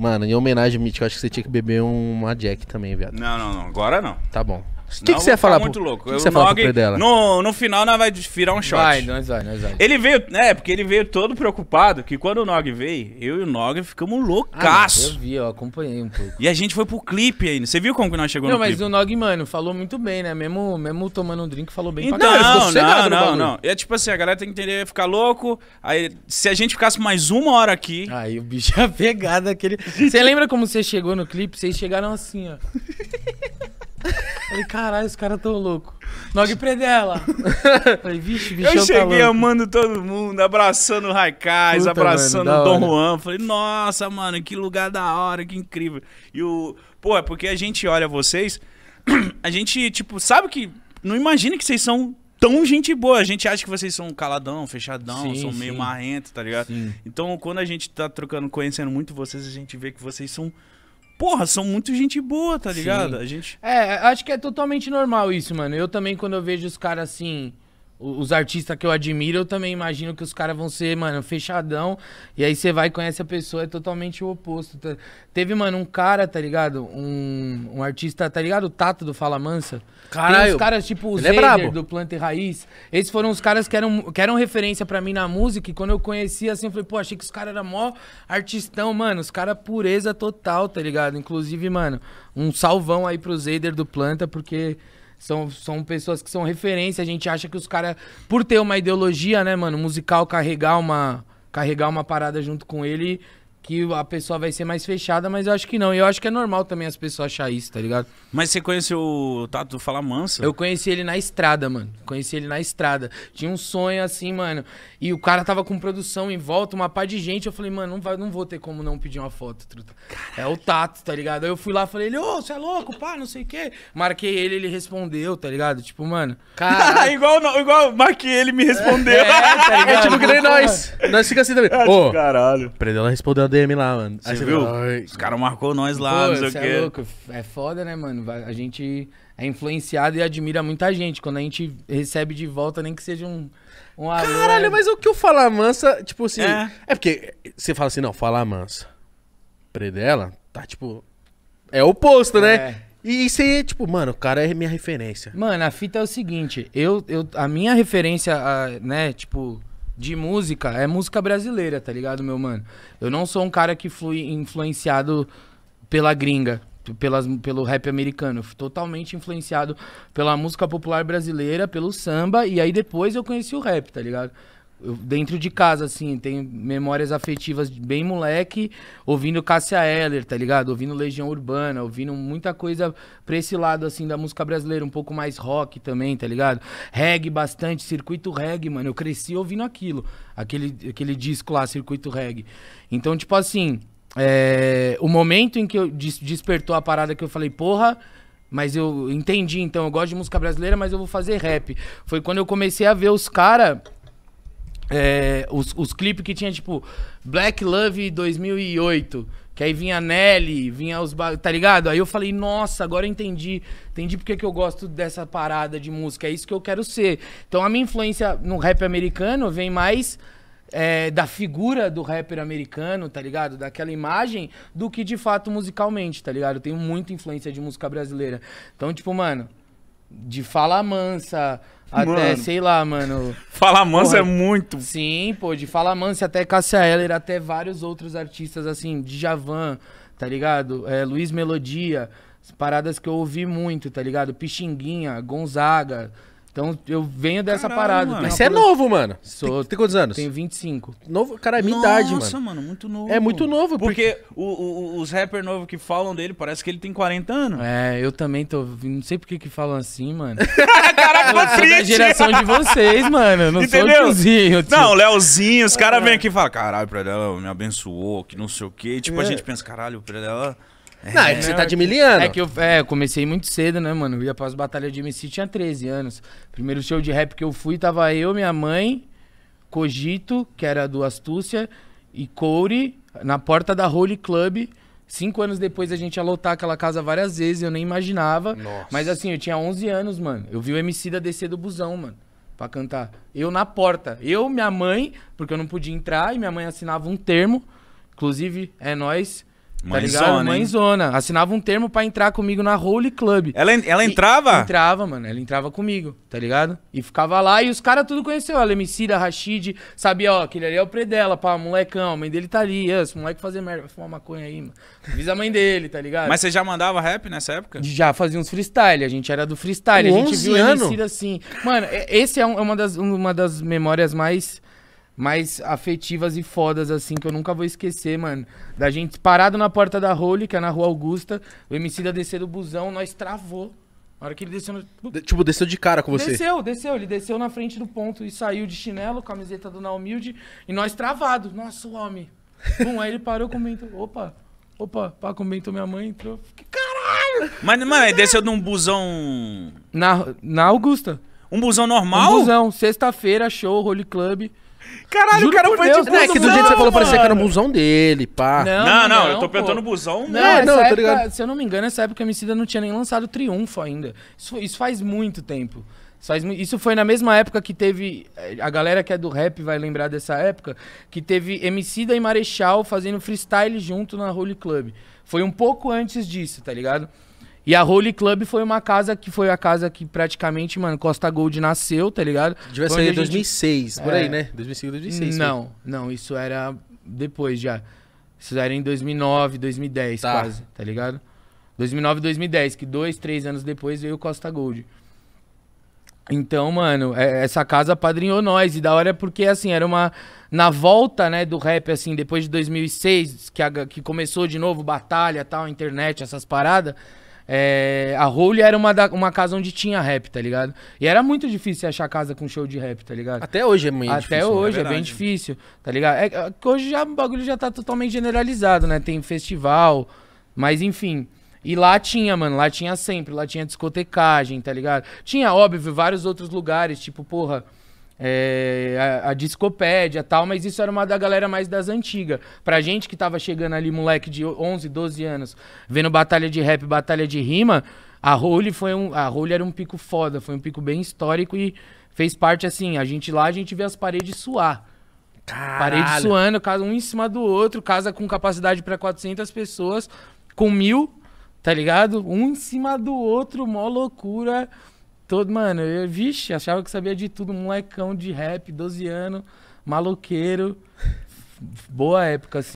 Mano, em homenagem ao Mítico, acho que você tinha que beber uma Jack também, viado. Não, não, não. Agora não. Tá bom. O que, que você ia falar muito pro, louco. que que Eu- você ia o falar pro Predela? No, no final nós vai virar um shot. Vai, nós vai, nós vai. Ele veio, é, porque ele veio todo preocupado que quando o Nog veio, eu e o Nog ficamos Ah, loucaço. Eu vi, eu acompanhei um pouco. E a gente foi pro clipe ainda. Você viu como que nós chegamos Não, no mas clipe? o Nog, mano, falou muito bem, né? Mesmo, mesmo tomando um drink, falou bem pra Então, ficou não, não, não, não. É tipo assim, a galera tem que entender, ficar louco. Aí, se a gente ficasse mais uma hora aqui. Aí o bicho é pegado aquele. Você lembra como você chegou no clipe? Vocês chegaram assim, ó. Falei, caralho, os caras tão loucos. Nog Predela. Falei, vixe, bicho. eu cheguei amando todo mundo, abraçando o Raikais, abraçando mano, o Dom. Juan. Falei, nossa, mano, que lugar da hora, que incrível. E o. Pô, é porque a gente olha vocês, a gente, tipo, sabe que. Não imagina que vocês são tão gente boa. A gente acha que vocês são caladão, fechadão, Sim, são meio sim. marrento, tá ligado? Sim. Então, quando a gente tá trocando, conhecendo muito vocês, a gente vê que vocês são. Porra, são muito gente boa, tá ligado? Sim. A gente. É, acho que é totalmente normal isso, mano. Eu também, quando eu vejo os caras assim, os artistas que eu admiro, eu também imagino que os caras vão ser, mano, fechadão. E aí você vai e conhece a pessoa, é totalmente o oposto. Teve, mano, um cara, tá ligado? Um, um artista, tá ligado? O Tato do Fala Mansa. Tem Caralho, uns caras tipo o é brabo. do Planta e Raiz. Esses foram os caras que eram, que eram referência pra mim na música. E quando eu conheci, assim, eu falei, pô, achei que os caras eram mó artistão, mano. Os caras pureza total, tá ligado? Inclusive, mano, um salvão aí pro Zayder do Planta, porque são, são pessoas que são referência. A gente acha que os caras, por ter uma ideologia, né, mano, musical, carregar uma, carregar uma parada junto com ele. Que a pessoa vai ser mais fechada, mas eu acho que não. E eu acho que é normal também as pessoas achar isso, tá ligado? Mas você conheceu o Tato do Fala Mansa? Eu conheci ele na estrada, mano. Conheci ele na estrada. Tinha um sonho assim, mano. E o cara tava com produção em volta, uma par de gente. Eu falei, mano, não, vai, não vou ter como não pedir uma foto, truta. É o Tato, tá ligado? Aí eu fui lá falei, ele, ô, você é louco, pá, não sei o quê. Marquei ele, ele respondeu, tá ligado? Tipo, mano. Caralho. igual, não- igual Marquei ele me respondeu. É, tá ligado? É tipo que nem nós. Nós fica assim também. Ô, Caralho. Predela respondeu a DM lá, mano. Você viu? Os caras marcou nós lá, Pô, não sei o cê quê. é louco. É foda, né, mano? A gente é influenciado e admira muita gente. Quando a gente recebe de volta, nem que seja um, um alô. Caralho, é- mas o que o Fala Mansa, tipo assim. É. É. porque você fala assim, não, Fala Mansa. Predela, tá tipo. É oposto, né? É. E você, tipo, mano, o cara é minha referência. Mano, a fita é o seguinte, eu, eu, a minha referência, a, né, tipo, de música é música brasileira, tá ligado, meu mano? Eu não sou um cara que fui influenciado pela gringa, pelas, pelo rap americano. Eu fui totalmente influenciado pela música popular brasileira, pelo samba, e aí depois eu conheci o rap, tá ligado? Dentro de casa, assim, tenho memórias afetivas bem moleque, ouvindo Cássia Eller, tá ligado? Ouvindo Legião Urbana, ouvindo muita coisa pra esse lado, assim, da música brasileira, um pouco mais rock também, tá ligado? Reggae bastante, circuito reggae, mano. Eu cresci ouvindo aquilo, aquele, aquele disco lá, circuito reggae. Então, tipo assim, é, o momento em que eu des- despertou a parada que eu falei, porra. Mas eu entendi, então, eu gosto de música brasileira, mas eu vou fazer rap. Foi quando eu comecei a ver os caras é, os, os clipes que tinha, tipo, Black Love 2008. Que aí vinha Nelly, vinha os. ba- Tá ligado? Aí eu falei, nossa, agora eu entendi. Entendi porque que eu gosto dessa parada de música. É isso que eu quero ser. Então a minha influência no rap americano vem mais. é, da figura do rapper americano, tá ligado? Daquela imagem, do que de fato musicalmente, tá ligado? Eu tenho muita influência de música brasileira. Então, tipo, mano, de Fala Mansa até, Mano. sei lá, mano. Fala Mansa é muito. Sim, pô, de Fala Mansa até Cássia Eller, até vários outros artistas, assim, Djavan, tá ligado? É, Luiz Melodia, as paradas que eu ouvi muito, tá ligado? Pixinguinha, Gonzaga. Então eu venho dessa Caralho, parada. mano. Mas você é novo, mano. Sou- Tem, tem quantos anos? Tenho 25. Novo, cara, é minha idade, Nossa, mano. mano, muito novo. É muito novo, Porque o- o- os rappers novos que falam dele, parece que ele tem 40 anos. É, eu também tô. Não sei por que que falam assim, mano. Caraca, Eu sou da geração de vocês, mano. Eu não sou Entendeu? tiozinho. tio. Não, o Leozinho, os caras vêm aqui e falam, caralho, o Predela me abençoou, que não sei o quê. E, tipo, a É. gente pensa, caralho, o Predela... Não, é que você tá de miliano. É que eu, é, eu comecei muito cedo, né, mano? Eu ia pras batalhas de MC, tinha 13 anos. Primeiro show de rap que eu fui, tava eu, minha mãe, Cogito, que era do Astúcia, e Couri, na porta da Holy Club. Cinco anos depois a gente ia lotar aquela casa várias vezes, eu nem imaginava. Nossa. Mas assim, eu tinha 11 anos, mano. Eu vi o MC da descer do busão, mano, pra cantar. Eu na porta. Eu, minha mãe, porque eu não podia entrar, e minha mãe assinava um termo. Inclusive, é nós. Tá ligado? Mãezona, hein? Mãezona. Assinava um termo pra entrar comigo na Holy Club. Ela, ela E- entrava? Entrava, mano. Ela entrava comigo, tá ligado? E ficava lá e os caras tudo conheceu. Ela, Emicida, Rashid, sabia, ó, aquele ali é o Predela, pá, molecão. A mãe dele tá ali, esse moleque fazer merda, vai fumar maconha aí, mano. Avisa a mãe dele, tá ligado? Mas você já mandava rap nessa época? Já fazia uns freestyle, a gente era do freestyle, a Com gente 11 viu o anos? Emicida assim. Mano, é- esse é um- é uma das, uma das memórias mais, mais afetivas e fodas, assim, que eu nunca vou esquecer, mano. Da gente parado na porta da Holy, que é na rua Augusta, o Emicida descer do busão, nós travou. Na hora que ele desceu no... De- Tipo, desceu de cara com você. Desceu, desceu. Ele desceu na frente do ponto e saiu de chinelo, camiseta do Na Humilde, e nós travado. Nossa, o homem. Bom, aí ele parou, comentou. Opa, opa, pá, comentou minha mãe, entrou. Fiquei, caralho! Mas, mano, ele desceu num busão. Na, na Augusta. Um busão Um normal? busão, sexta-feira, show, Holy Club. Caralho, Juro o cara foi Deus, de né, É, que do jeito que você falou, parecia que era o busão dele, pá. Não, não, eu tô pô. perguntando busão. Não, É, não, tô época, ligado. se eu não me engano, essa época a Emicida não tinha nem lançado Triunfo ainda. Isso, isso faz muito tempo. Isso, faz isso foi na mesma época que teve. eh, A galera que é do rap vai lembrar dessa época. Que teve Emicida e Marechal fazendo freestyle junto na Holy Club. Foi um pouco antes disso, tá ligado? E a Holy Club foi uma casa que foi a casa que praticamente, mano, Costa Gold nasceu, tá ligado? Devia Foi ser gente- 2006, por aí, É. né? 2005, 2006. Não, não, isso era depois já. Isso era em 2009, 2010 Tá. quase, tá ligado? 2009, 2010, que dois, três anos depois veio o Costa Gold. Então, mano, é- essa casa padrinhou nós. E da hora é porque, assim, era uma... Na volta, né, do rap, assim, depois de 2006, que, a- que começou de novo batalha, tal, internet, essas paradas... é, a Holy era uma, da- uma casa onde tinha rap, tá ligado? E era muito difícil achar casa com show de rap, tá ligado? Até hoje é meio Até difícil, né? hoje, É é, bem difícil, tá ligado? É, é hoje já, o bagulho já tá totalmente generalizado, né? Tem festival, mas enfim. E lá tinha, mano, lá tinha sempre, lá tinha discotecagem, tá ligado? Tinha, óbvio, vários outros lugares, tipo, porra, é, a, a discopédia e tal, mas isso era uma da galera mais das antigas. Pra gente que tava chegando ali, moleque de 11, 12 anos, vendo batalha de rap, batalha de rima, a Holy foi um, a Holy era um pico foda, foi um pico bem histórico e fez parte assim, a gente lá, a gente vê as paredes suar. Parede Caralho. suando, casa um em cima do outro, casa com capacidade pra 400 pessoas, com mil, tá ligado? Um em cima do outro, mó loucura. Todo, mano, eu, vixe, achava que sabia de tudo, molecão de rap, 12 anos, maloqueiro. Boa época, assim.